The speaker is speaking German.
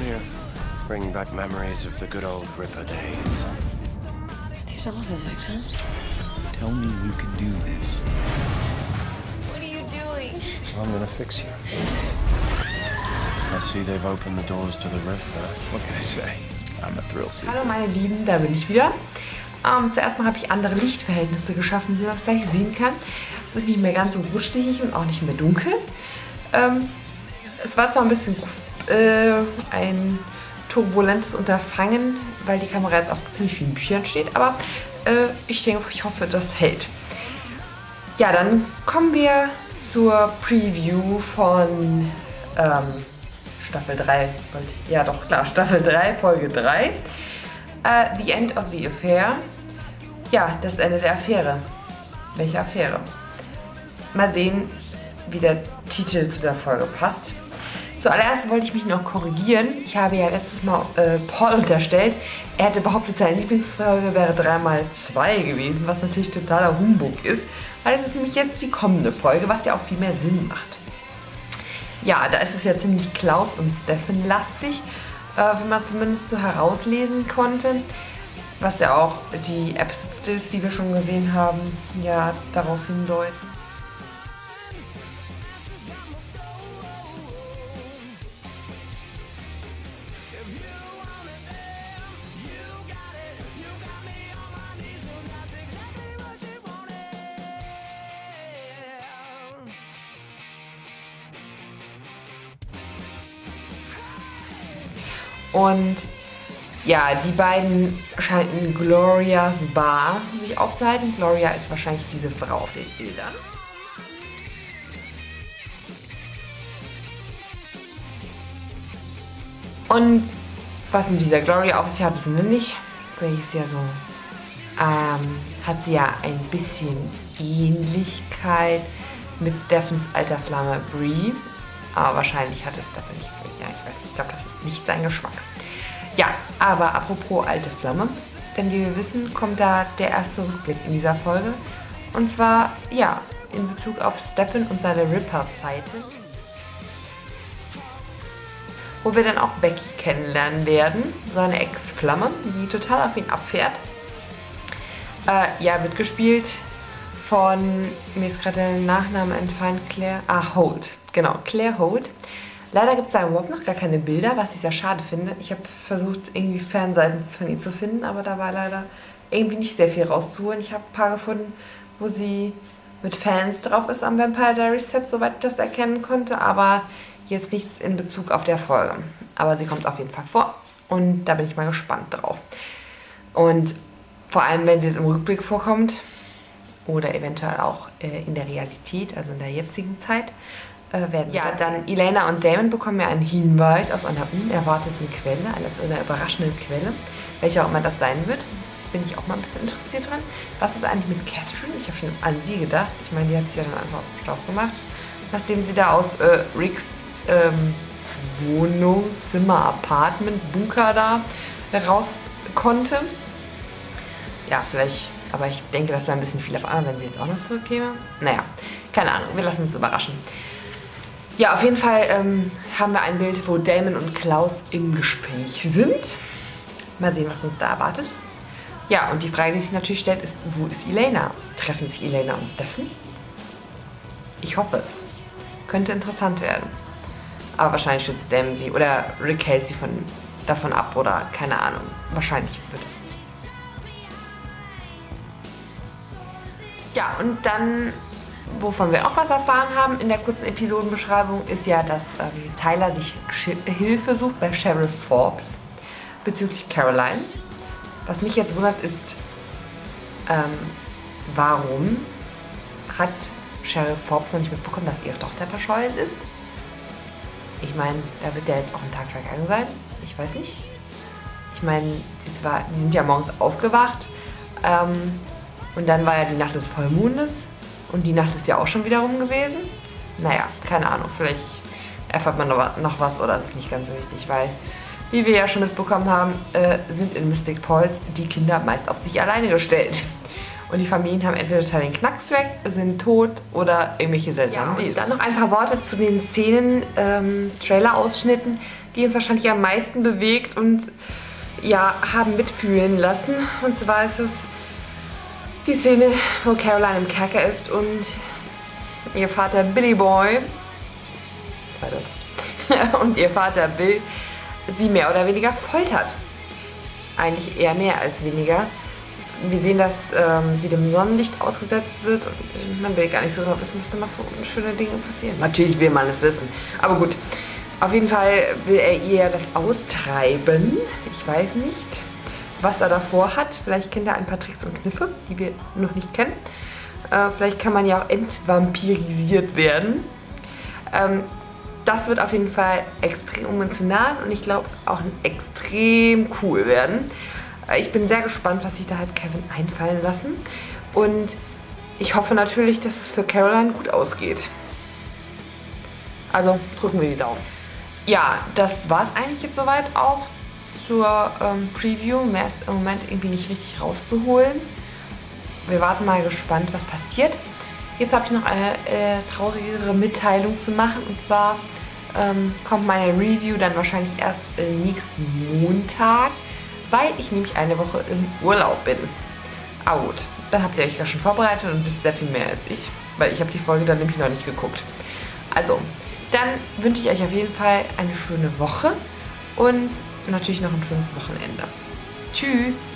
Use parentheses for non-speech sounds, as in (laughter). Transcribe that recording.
doing here? Bringing back memories of the good old Ripper days. These are all his victims. Tell me you can do this. What are you doing? I'm gonna fix you. I see they've opened the doors to the Ripper. What can I say? I'm a thrill seeker. Hallo meine Lieben, da bin ich wieder. Ähm, zuerst mal habe ich andere Lichtverhältnisse geschaffen, wie man vielleicht sehen kann. Es ist nicht mehr ganz so rotstichig und auch nicht mehr dunkel. Ähm, es war zwar ein bisschen äh, ein turbulentes Unterfangen, weil die Kamera jetzt auf ziemlich vielen Büchern steht, aber äh, ich denke, ich hoffe, das hält. Ja, dann kommen wir zur Preview von ähm, Staffel 3. wollte ich- Ja, doch, klar, (laughs) Staffel 3, Folge 3. Äh, the End of the Affair. Ja, das Ende der Affäre. Welche Affäre? Mal sehen, wie der Titel zu der Folge passt. Zuallererst wollte ich mich noch korrigieren. Ich habe ja letztes Mal äh, Paul unterstellt, er hätte behauptet, seine Lieblingsfolge wäre 3x2 gewesen, was natürlich totaler Humbug ist, weil es ist nämlich jetzt die kommende Folge, was ja auch viel mehr Sinn macht. Ja, da ist es ja ziemlich Klaus und Steffen lastig, äh, wie man zumindest so herauslesen konnte. Was ja auch die Episode Stills, die wir schon gesehen haben, ja darauf hindeuten. Und ja, die beiden scheinen in Glorias Bar sich aufzuhalten. Gloria ist wahrscheinlich diese Frau auf den Bildern. Und was mit dieser Gloria auf sich hat, wissen wir nicht. Vielleicht ist ja so, ähm, hat sie ja ein bisschen Ähnlichkeit mit Steffens alter Flamme Brie. Aber wahrscheinlich hat es dafür nichts mit. Ja, ich weiß nicht, ich glaube, das ist nicht sein Geschmack. Ja, aber apropos alte Flamme, denn wie wir wissen, kommt da der erste Rückblick in dieser Folge. Und zwar, ja, in Bezug auf Stefan und seine Ripper-Zeiten. Wo wir dann auch Becky kennenlernen werden, seine Ex-Flamme, die total auf ihn abfährt. Äh, ja, wird gespielt von, mir ist gerade der Nachname entfallen, Claire, ah, Holt. Genau, Claire Holt. Leider gibt es da überhaupt noch gar keine Bilder, was ich sehr schade finde. Ich habe versucht, irgendwie Fanseiten von ihr zu finden, aber da war leider irgendwie nicht sehr viel rauszuholen. Ich habe ein paar gefunden, wo sie mit Fans drauf ist am Vampire Diaries Set, soweit ich das erkennen konnte, aber jetzt nichts in Bezug auf der Folge. Aber sie kommt auf jeden Fall vor und da bin ich mal gespannt drauf. Und vor allem, wenn sie jetzt im Rückblick vorkommt oder eventuell auch äh, in der Realität, also in der jetzigen Zeit, werden ja dann Elena und Damon bekommen ja einen Hinweis aus einer unerwarteten Quelle, aus einer überraschenden Quelle, welche auch immer das sein wird. Bin ich auch mal ein bisschen interessiert dran. Was ist eigentlich mit Catherine? Ich habe schon an sie gedacht. Ich meine, die hat sich ja dann einfach aus dem Staub gemacht, nachdem sie da aus äh, Ricks ähm, Wohnung, Zimmer, Apartment, Bunker da raus konnte. Ja, vielleicht, aber ich denke, das wäre ein bisschen viel auf einmal, wenn sie jetzt auch noch zurückkäme. Naja, keine Ahnung, wir lassen uns überraschen. Ja, auf jeden Fall ähm, haben wir ein Bild, wo Damon und Klaus im Gespräch sind. Mal sehen, was uns da erwartet. Ja, und die Frage, die sich natürlich stellt, ist, wo ist Elena? Treffen sich Elena und Steffen? Ich hoffe es. Könnte interessant werden. Aber wahrscheinlich schützt Damon sie oder Rick hält sie von, davon ab oder keine Ahnung. Wahrscheinlich wird das nichts. Ja, und dann, wovon wir auch was erfahren haben in der kurzen Episodenbeschreibung, ist ja, dass ähm, Tyler sich Hilfe sucht bei Sheriff Forbes bezüglich Caroline. Was mich jetzt wundert, ist, ähm, warum hat Sheriff Forbes noch nicht mitbekommen, dass ihre Tochter verschollen ist? Ich meine, da wird ja jetzt auch ein Tag vergangen sein. Ich weiß nicht. Ich meine, die sind ja morgens aufgewacht. Ähm, und dann war ja die Nacht des Vollmondes. Und die Nacht ist ja auch schon wieder rum gewesen. Naja, keine Ahnung. Vielleicht erfährt man noch wa- noch was oder es ist nicht ganz so wichtig. Weil, wie wir ja schon mitbekommen haben, äh, sind in Mystic Falls die Kinder meist auf sich alleine gestellt. und die Familien haben entweder total den Knacks weg, sind tot oder irgendwelche seltsamen ja, und Dann noch ein paar Worte zu den Szenen, ähm, Trailer-Ausschnitten, die uns wahrscheinlich am meisten bewegt und ja, haben mitfühlen lassen. Und zwar ist es die Szene, wo Caroline im Kerker ist und ihr Vater Billy Boy, zweideutig, (laughs) und ihr Vater Bill sie mehr oder weniger foltert. Eigentlich eher mehr als weniger. Wir sehen, dass ähm, sie dem Sonnenlicht ausgesetzt wird und man will gar nicht so genau wissen, was da mal für schöne Dinge passieren. Natürlich will man es wissen. Aber gut, auf jeden Fall will er ihr das austreiben. Ich weiß nicht, was er davor hat. Vielleicht kennt er ein paar Tricks und Kniffe, die wir noch nicht kennen. Äh, vielleicht kann man ja auch entvampirisiert werden. Ähm, das wird auf jeden Fall extrem emotional und ich glaube auch extrem cool werden. Äh, ich bin sehr gespannt, was sich da hat Kevin einfallen lassen. Und ich hoffe natürlich, dass es für Caroline gut ausgeht. Also drücken wir die Daumen. Ja, das war es eigentlich jetzt soweit auch zur ähm, Preview. Mehr ist im Moment irgendwie nicht richtig rauszuholen. Wir warten mal gespannt, was passiert. Jetzt habe ich noch eine äh, traurigere Mitteilung zu machen. Und zwar ähm, kommt meine Review dann wahrscheinlich erst äh, nächsten Montag, weil ich nämlich eine Woche im Urlaub bin. Aber gut, dann habt ihr euch ja schon vorbereitet und wisst sehr viel mehr als ich, weil ich habe die Folge dann nämlich noch nicht geguckt. Also, dann wünsche ich euch auf jeden Fall eine schöne Woche und natürlich noch ein schönes Wochenende. Tschüss!